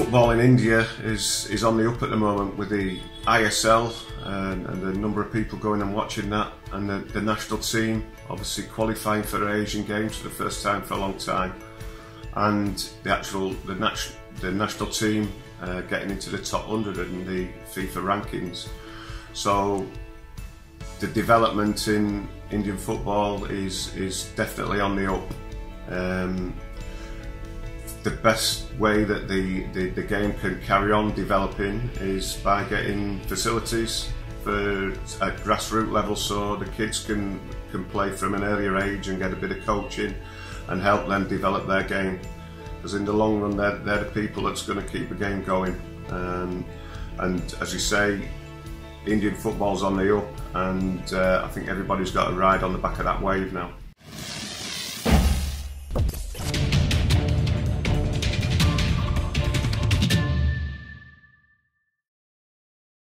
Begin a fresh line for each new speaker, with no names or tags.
football in India is is on the up at the moment with the ISL and, and the number of people going and watching that, and the, the national team obviously qualifying for Asian Games for the first time for a long time, and the actual the, nat- the national team uh, getting into the top 100 in the FIFA rankings. So the development in Indian football is is definitely on the up. Um, the best way that the, the, the, game can carry on developing is by getting facilities for at grassroots level so the kids can can play from an earlier age and get a bit of coaching and help them develop their game. Because in the long run they're, they're the people that's going to keep the game going. Um, and as you say Indian football's on the up and uh, I think everybody's got a ride on the back of that wave now